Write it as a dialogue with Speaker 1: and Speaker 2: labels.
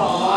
Speaker 1: 아.